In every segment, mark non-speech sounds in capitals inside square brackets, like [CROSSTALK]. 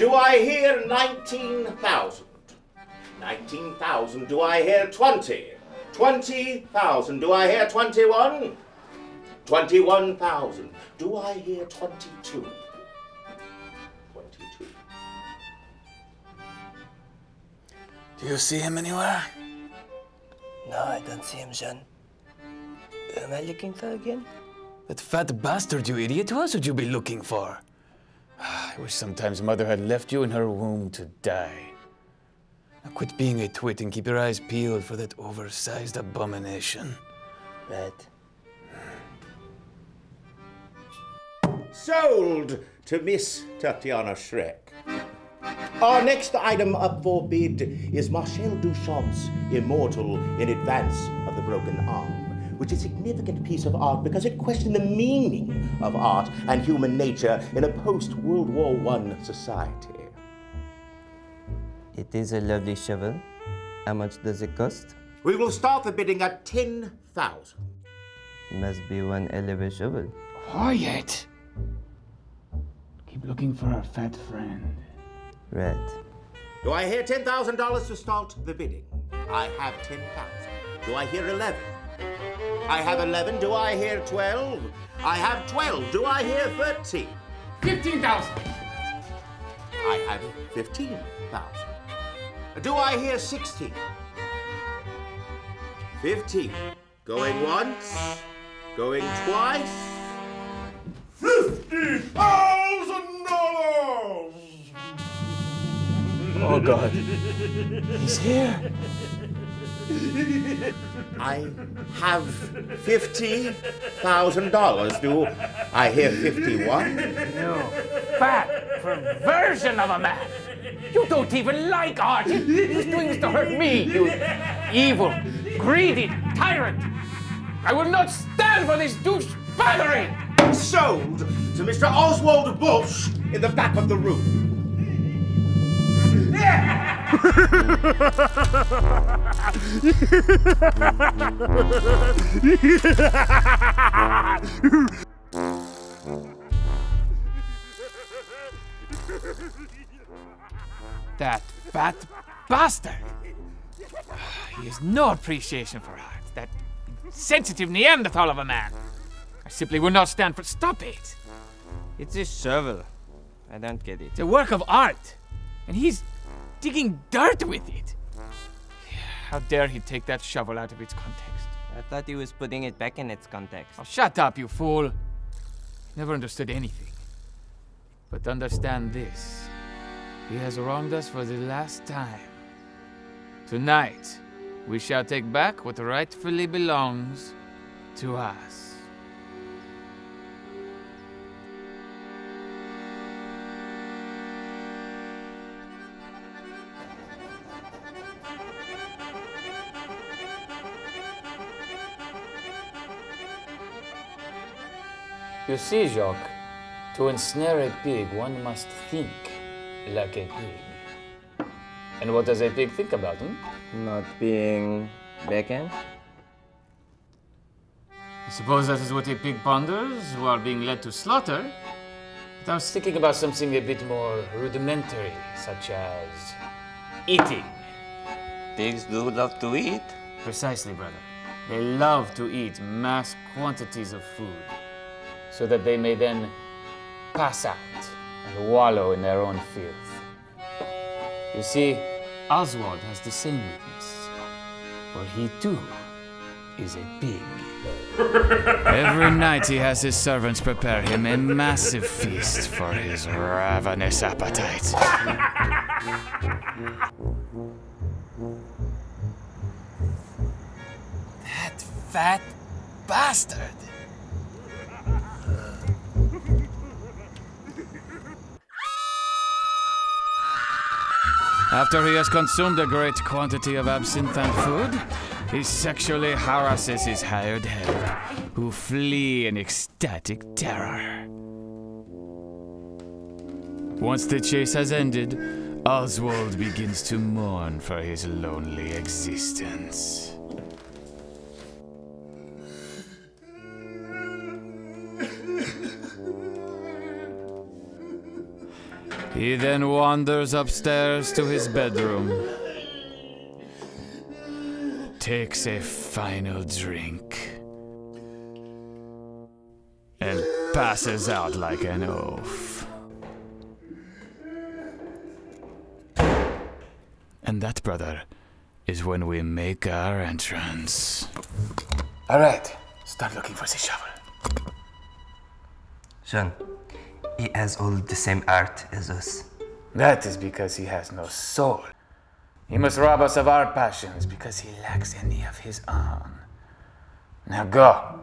Do I hear 19,000? 19,000. Do I hear 20? 20,000. Do I hear 21? 21,000. Do I hear 22? 22. Do you see him anywhere? No, I don't see him, Jean. Who am I looking for again? That fat bastard, you idiot. Who else would you be looking for? [SIGHS] I wish sometimes Mother had left you in her womb to die. Now quit being a twit and keep your eyes peeled for that oversized abomination. Right. Sold to Miss Tatiana Shrek. Our next item up for bid is Marcel Duchamp's Immortal in Advance of the Broken Arm, which is a significant piece of art because it questioned the meaning of art and human nature in a post World War I society. It is a lovely shovel. How much does it cost? We will start the bidding at 10,000. Must be one hell of a shovel. Quiet! Keep looking for our fat friend. Right. Do I hear $10,000 to start the bidding? I have 10,000. Do I hear 11? I have 11. Do I hear 12? I have 12. Do I hear 13? 15,000. I have 15,000. Do I hear 16? 15. Going once, going twice. $50,000! Oh god. He's here. I have $50,000. Do I hear 51? No, fat perversion of a man. You don't even like art. He's doing this to hurt me, you evil, greedy tyrant. I will not stand for this douche battery. Sold to Mr. Oswald Bush in the back of the room. That fat bastard. He has no appreciation for art. That sensitive Neanderthal of a man. I simply will not stand for. Stop it! It's a shovel. I don't get it. It's a work of art, and he's digging dirt with it. How dare he take that shovel out of its context? I thought he was putting it back in its context. Oh, shut up, you fool. Never understood anything. But understand this. He has wronged us for the last time. Tonight, we shall take back what rightfully belongs to us. You see, Jacques, to ensnare a pig, one must think like a pig. And what does a pig think about, hmm? Not being backhand? I suppose that is what a pig ponders while being led to slaughter. But I was thinking about something a bit more rudimentary, such as eating. Pigs do love to eat. Precisely, brother. They love to eat mass quantities of food so that they may then pass out and wallow in their own filth. You see, Oswald has the same weakness, for he too is a pig. [LAUGHS] Every night he has his servants prepare him a massive feast for his ravenous appetite. That fat bastard. After he has consumed a great quantity of absinthe and food, He sexually harasses his hired help, who flee in ecstatic terror. Once the chase has ended, Oswald begins to mourn for his lonely existence. He then wanders upstairs to his bedroom, takes a final drink, and passes out like an oaf. And that, brother, is when we make our entrance. All right. Start looking for the shovel. Jean, he has all the same art as us. That is because he has no soul. He must rob us of our passions because he lacks any of his own. Now go.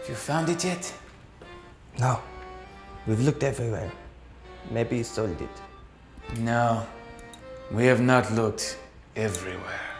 Have you found it yet? No. We've looked everywhere. Maybe he sold it. No, we have not looked everywhere.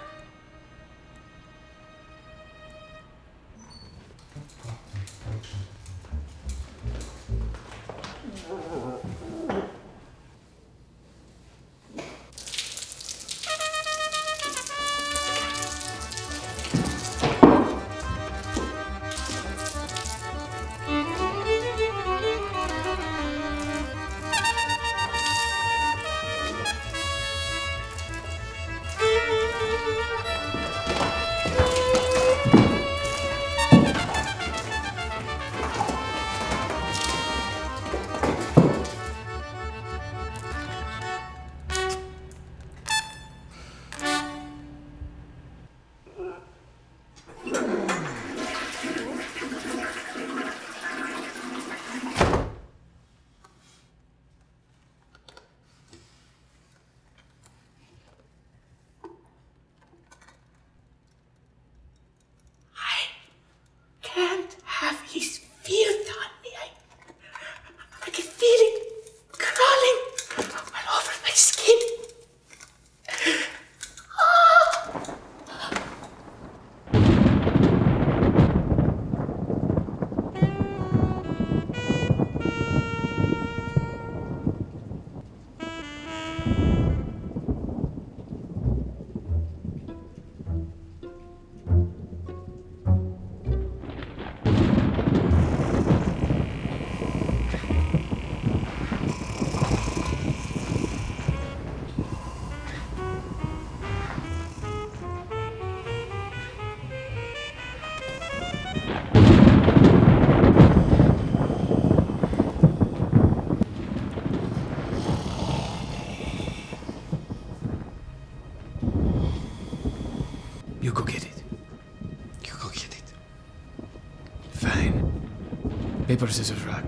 Paper, scissors, rock.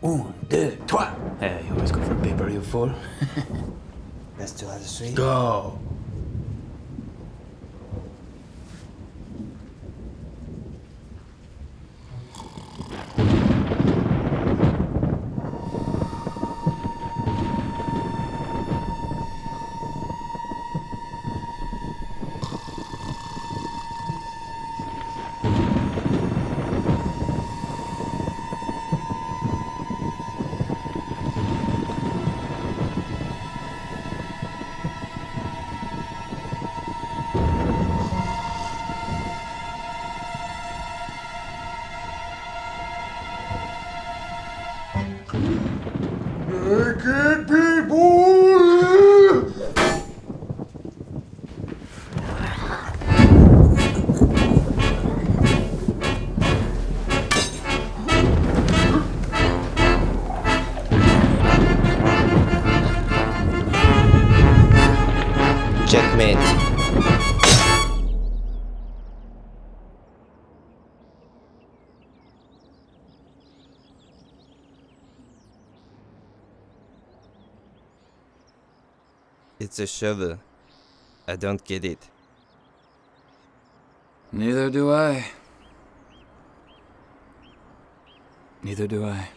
Hmm? Un, deux, trois. Yeah, you always go for paper, you fool. [LAUGHS] Let's do other three. Go. It's a shovel. I don't get it. Neither do I. Neither do I.